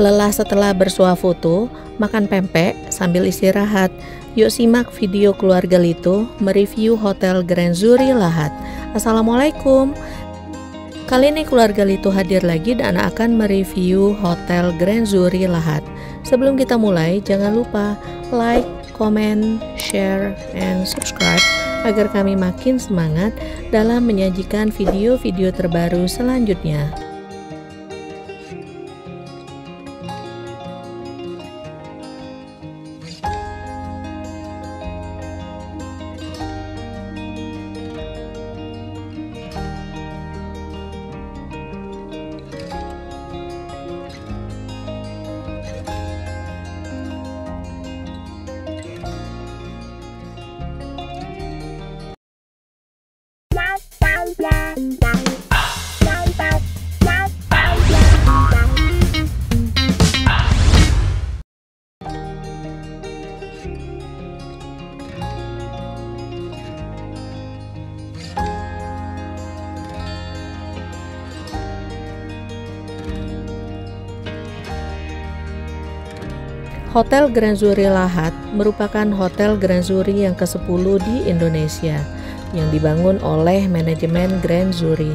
Lelah setelah bersuah foto, makan pempek sambil istirahat. Yuk simak video keluarga Lito mereview Hotel Grand Zuri Lahat. Assalamualaikum. Kali ini keluarga Lito hadir lagi dan akan mereview Hotel Grand Zuri Lahat. Sebelum kita mulai, jangan lupa like, comment, share, and subscribe agar kami makin semangat dalam menyajikan video-video terbaru selanjutnya. Hotel Grand Zuri Lahat merupakan hotel Grand Zuri yang ke-10 di Indonesia yang dibangun oleh manajemen Grand Zuri.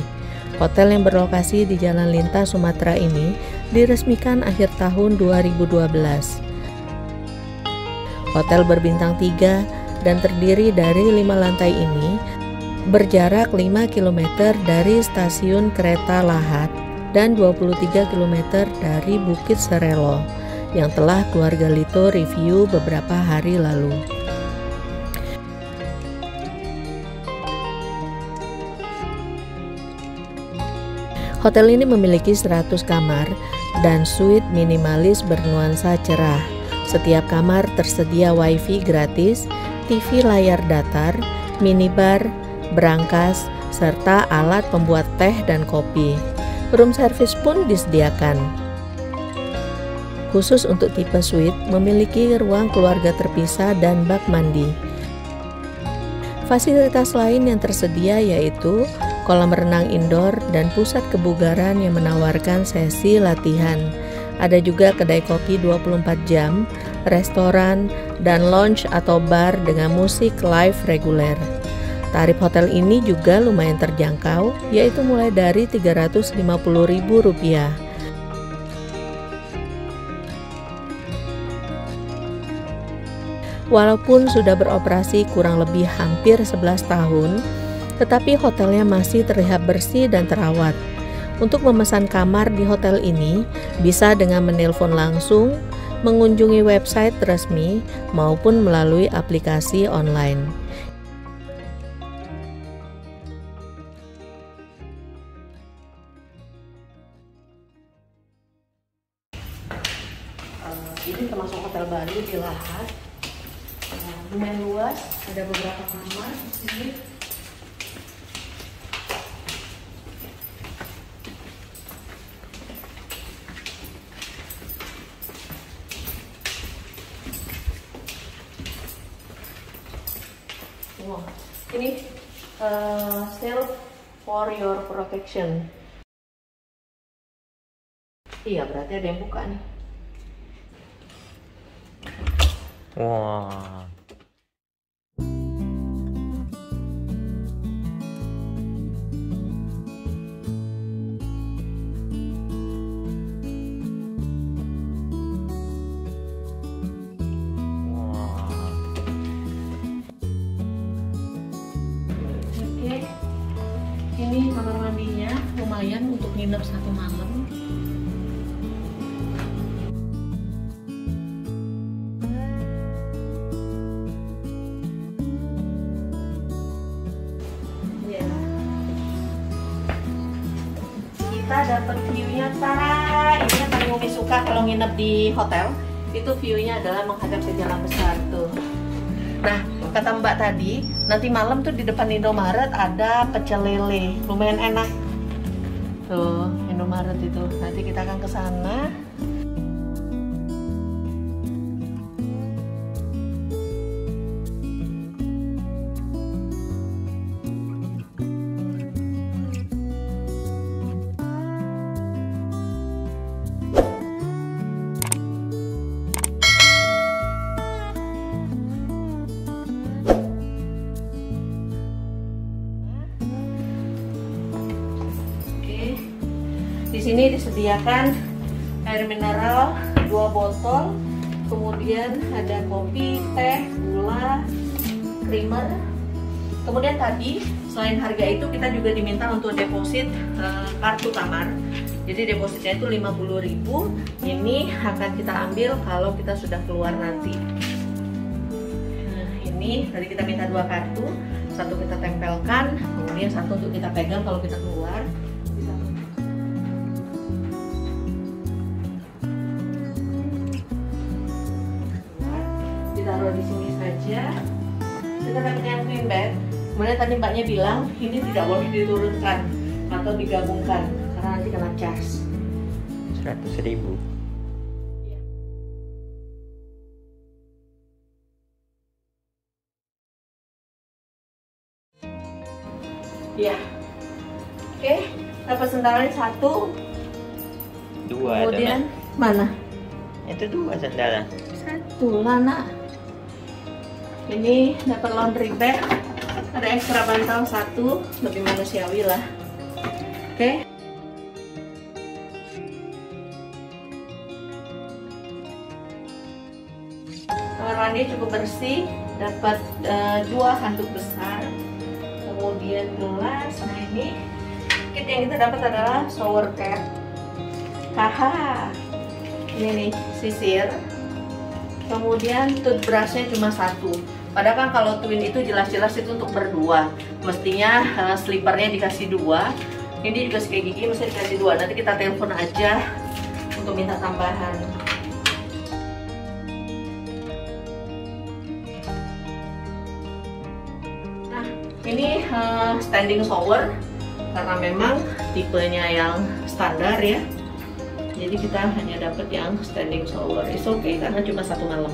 Hotel yang berlokasi di Jalan Lintas Sumatera ini diresmikan akhir tahun 2012. Hotel berbintang 3 dan terdiri dari lima lantai ini berjarak 5 km dari stasiun kereta Lahat dan 23 km dari Bukit Serelo yang telah keluarga Lito review beberapa hari lalu. Hotel ini memiliki 100 kamar dan suite minimalis bernuansa cerah. Setiap kamar tersedia wifi gratis, TV layar datar, minibar, berangkas, serta alat pembuat teh dan kopi. Room service pun disediakan khusus untuk tipe suite memiliki ruang keluarga terpisah dan bak mandi. Fasilitas lain yang tersedia yaitu kolam renang indoor dan pusat kebugaran yang menawarkan sesi latihan. Ada juga kedai kopi 24 jam, restoran, dan lounge atau bar dengan musik live reguler. Tarif hotel ini juga lumayan terjangkau, yaitu mulai dari Rp350.000. Walaupun sudah beroperasi kurang lebih hampir 11 tahun, tetapi hotelnya masih terlihat bersih dan terawat. Untuk memesan kamar di hotel ini, bisa dengan menelpon langsung, mengunjungi website resmi, maupun melalui aplikasi online. ini termasuk hotel Bali di Lahat lumayan luas ada beberapa kamar di sini Wow, ini uh, self for your protection. Iya, berarti ada yang buka nih. Wow. Nginep satu malam. Ya. kita dapat view-nya Tara ini yang paling Umi suka kalau nginep di hotel. Itu view-nya adalah menghadap ke jalan besar tuh. Nah kata Mbak tadi, nanti malam tuh di depan Indomaret ada pecel lele, lumayan enak. Tuh, Indomaret itu. Nanti kita akan ke sana. Di sini disediakan air mineral dua botol, kemudian ada kopi, teh, gula, creamer. Kemudian tadi selain harga itu kita juga diminta untuk deposit uh, kartu kamar. Jadi depositnya itu 50.000. Ini akan kita ambil kalau kita sudah keluar nanti. Nah, ini tadi kita minta dua kartu, satu kita tempelkan, kemudian satu untuk kita pegang kalau kita keluar. Ditaruh di sini saja. Kita dapat yang twin bed kemudian tadi mbaknya bilang ini tidak boleh diturunkan atau digabungkan karena nanti kena charge 100 ribu. Ya oke dapat sandalan satu. Dua kemudian mana? Itu dua sandalan satu lah nak ini dapat laundry bag ada ekstra bantal satu lebih manusiawi lah. Oke. Okay. kamar mandi cukup bersih dapat uh, dua handuk besar kemudian gelas. Nah ini kit yang kita dapat adalah shower cap. Haha. Ini nih sisir kemudian toothbrushnya cuma satu. Padahal kan kalau twin itu jelas-jelas itu untuk berdua. Mestinya uh, slipernya dikasih dua. Ini juga kayak gigi mesti dikasih dua. Nanti kita telepon aja untuk minta tambahan. Nah ini uh, standing shower. Karena memang tipenya yang standar ya jadi kita hanya dapat yang standing shower. Is okay karena cuma satu malam.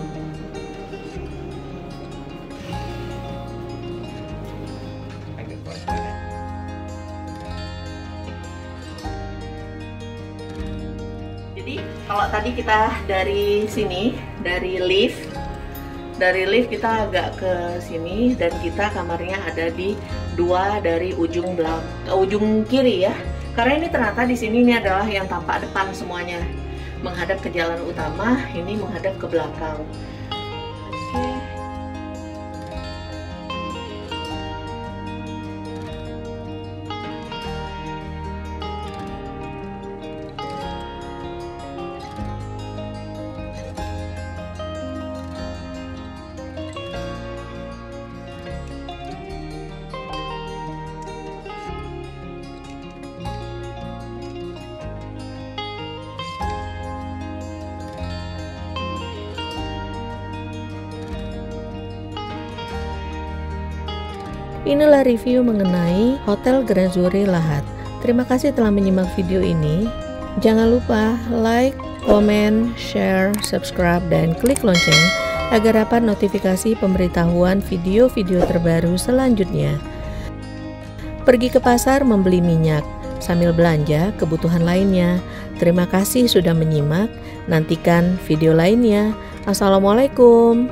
Jadi kalau tadi kita dari sini dari lift dari lift kita agak ke sini dan kita kamarnya ada di dua dari ujung belakang ujung kiri ya karena ini ternyata di sini ini adalah yang tampak depan semuanya. Menghadap ke jalan utama, ini menghadap ke belakang. Inilah review mengenai Hotel Grand Zuri Lahat. Terima kasih telah menyimak video ini. Jangan lupa like, komen, share, subscribe, dan klik lonceng agar dapat notifikasi pemberitahuan video-video terbaru selanjutnya. Pergi ke pasar membeli minyak sambil belanja kebutuhan lainnya. Terima kasih sudah menyimak. Nantikan video lainnya. Assalamualaikum.